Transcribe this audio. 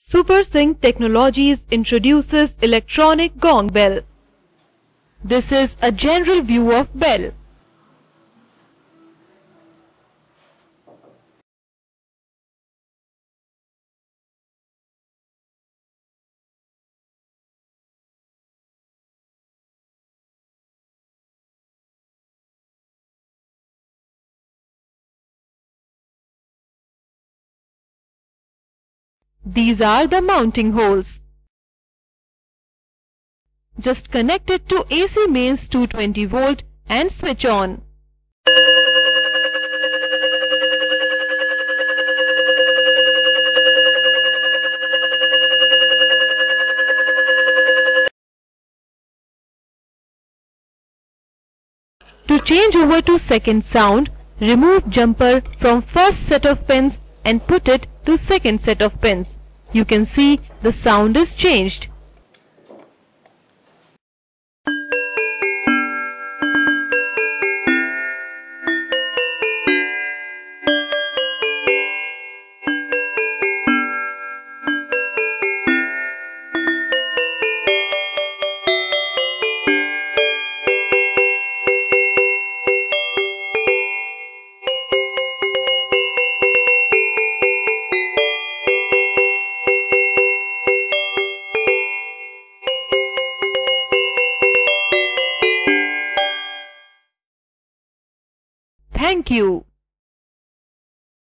SuperSync Technologies introduces electronic gong bell. This is a general view of bell. These are the mounting holes. Just connect it to AC mains 220 volt and switch on. To change over to second sound, remove jumper from first set of pins and put it to second set of pins. You can see the sound is changed.